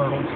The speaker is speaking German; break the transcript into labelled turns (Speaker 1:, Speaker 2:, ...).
Speaker 1: bei uns.